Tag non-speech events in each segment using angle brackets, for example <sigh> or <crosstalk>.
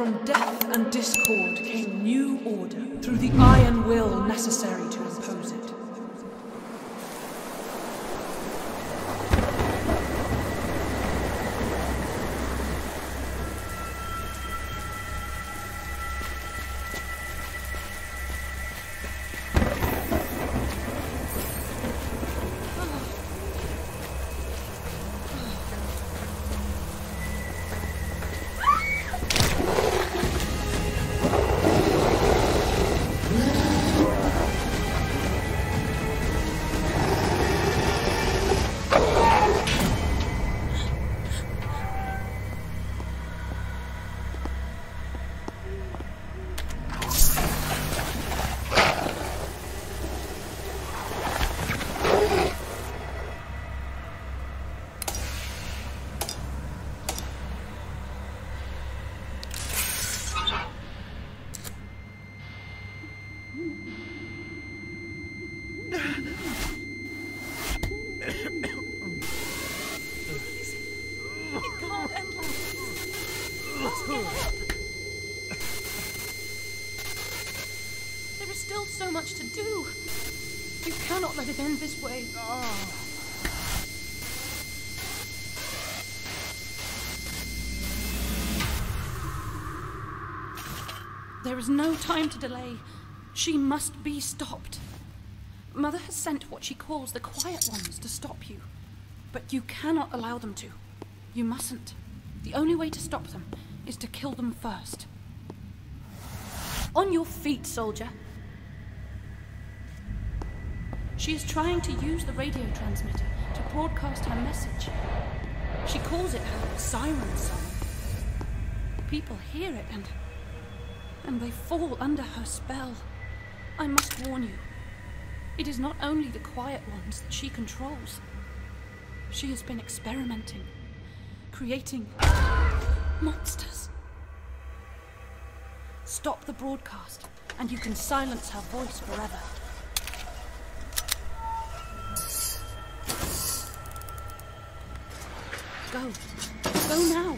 from death and discord came new order through the iron will necessary to impose it. This way. Oh. There is no time to delay. She must be stopped. Mother has sent what she calls the Quiet Ones to stop you. But you cannot allow them to. You mustn't. The only way to stop them is to kill them first. On your feet, soldier. She is trying to use the radio transmitter to broadcast her message. She calls it her siren song. People hear it and. and they fall under her spell. I must warn you. It is not only the quiet ones that she controls. She has been experimenting, creating monsters. Stop the broadcast, and you can silence her voice forever. Go. Go now.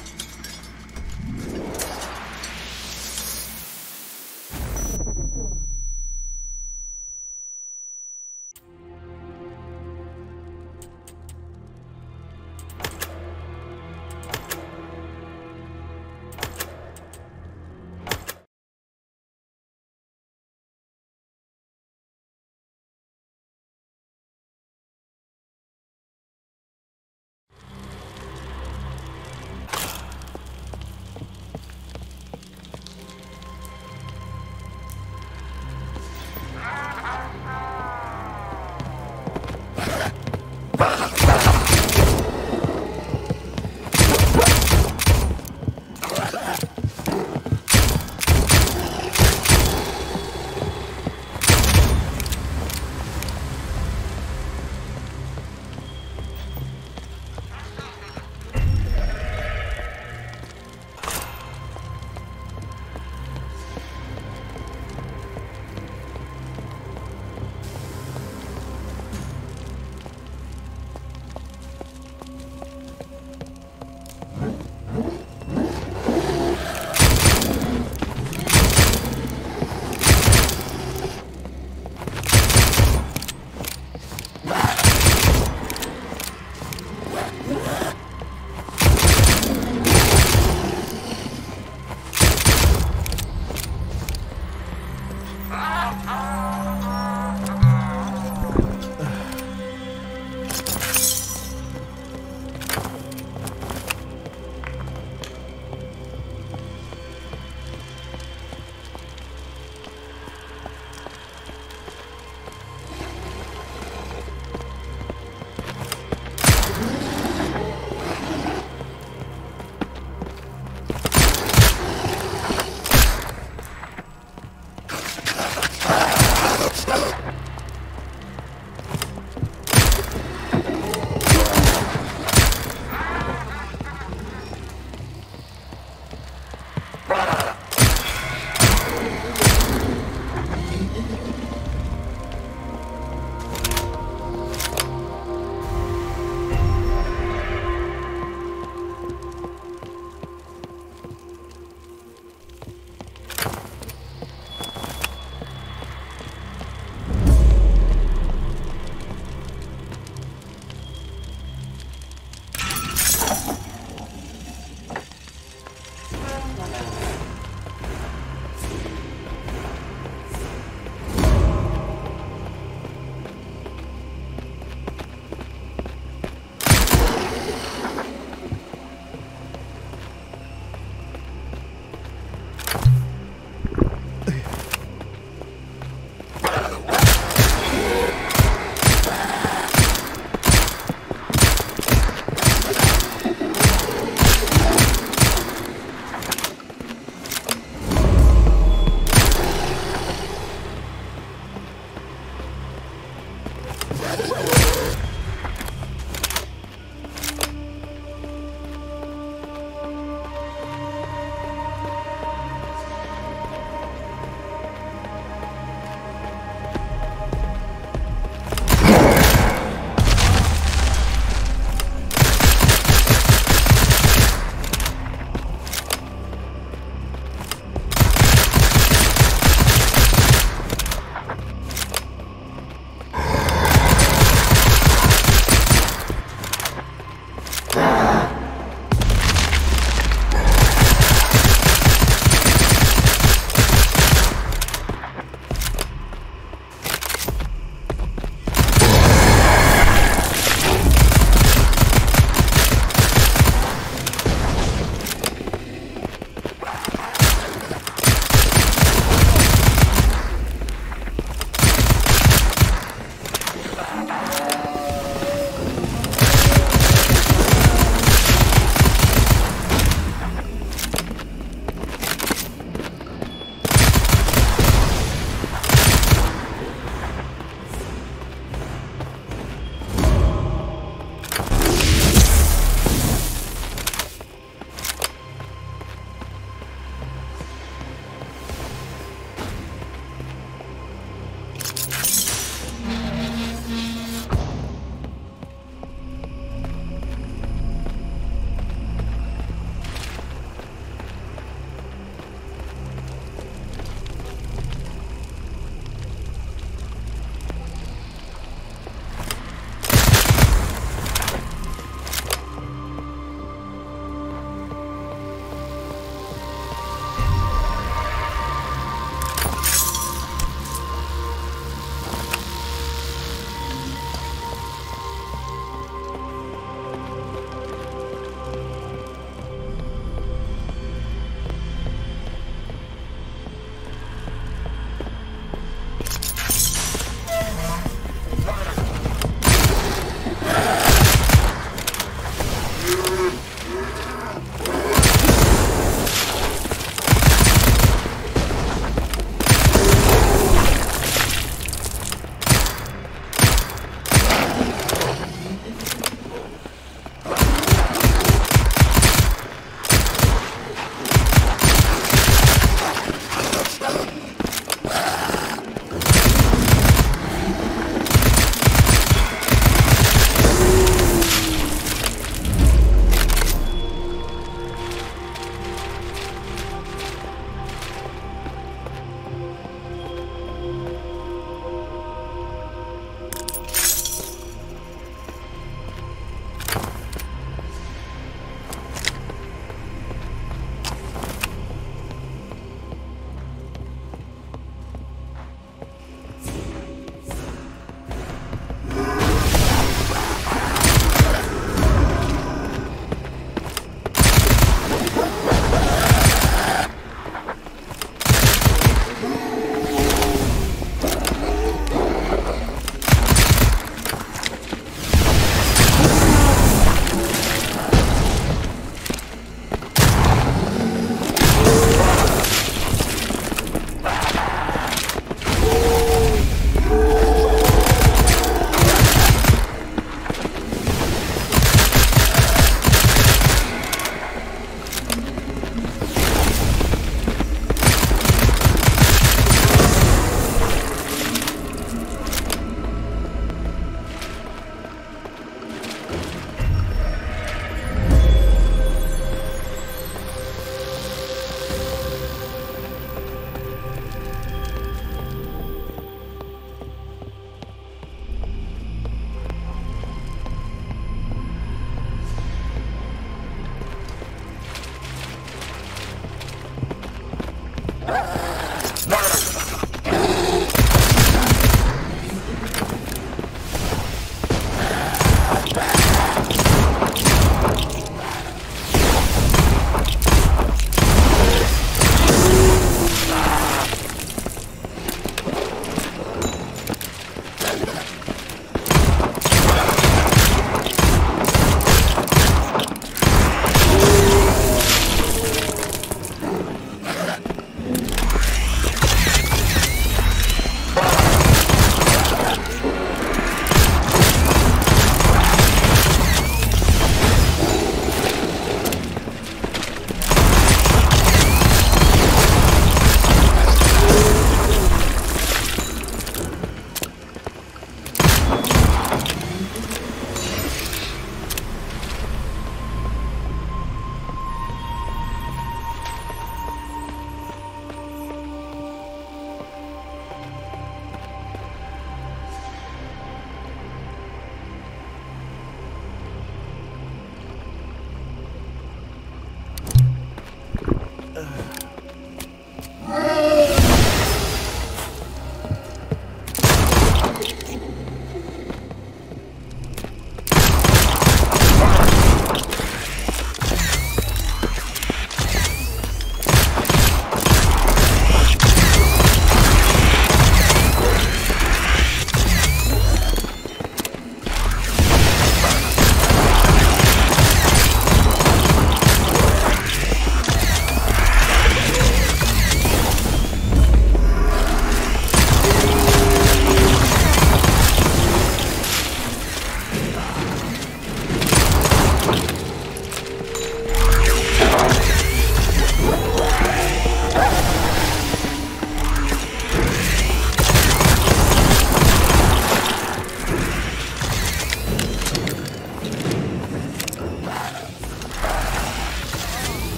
Ah! <laughs>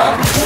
Okay.